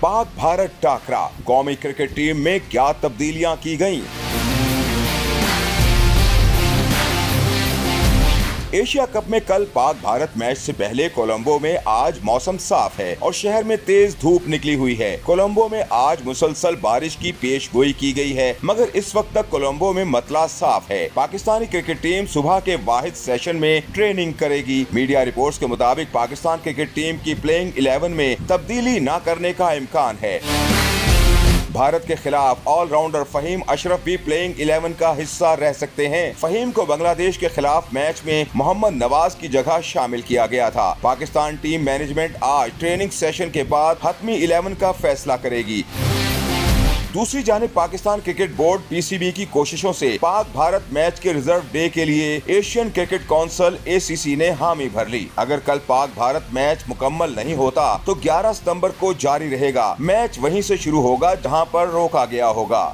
पाक भारत टाकरा कौमी cricket team में क्या तब्दीलियाँ की गईं? एशिया कप में कल पाक भारत मैच से पहले कोलंबो में आज मौसम साफ़ है और शहर में तेज धूप निकली हुई है। कोलंबो में आज मुसलसल बारिश की पेश गोई की गई है, मगर इस वक्त तक कोलंबो में मतला साफ़ है। पाकिस्तानी क्रिकेट टीम सुबह के वाहिद सेशन में ट्रेनिंग करेगी। मीडिया रिपोर्ट के मुताबिक पाकिस्तान क्रिकेट टीम की प्लेइंग इलेवन में तब्दीली न करने का इम्कान है। भारत के खिलाफ ऑलराउंडर फहीम अशरफ भी प्लेइंग इलेवन का हिस्सा रह सकते हैं। फहीम को बांग्लादेश के खिलाफ मैच में मोहम्मद नवाज़ की जगह शामिल किया गया था। पाकिस्तान टीम मैनेजमेंट आज ट्रेनिंग सेशन के बाद हतमी इलेवन का फैसला करेगी। दूसरी जानब पाकिस्तान क्रिकेट बोर्ड पीसीबी की कोशिशों से पाक भारत मैच के रिज़र्व डे के लिए एशियन क्रिकेट काउंसिल एसीसी ने हामी भर ली। अगर कल पाक भारत मैच मुकम्मल नहीं होता तो 11 सितंबर को जारी रहेगा। मैच वहीं से शुरू होगा जहाँ पर रोका गया होगा।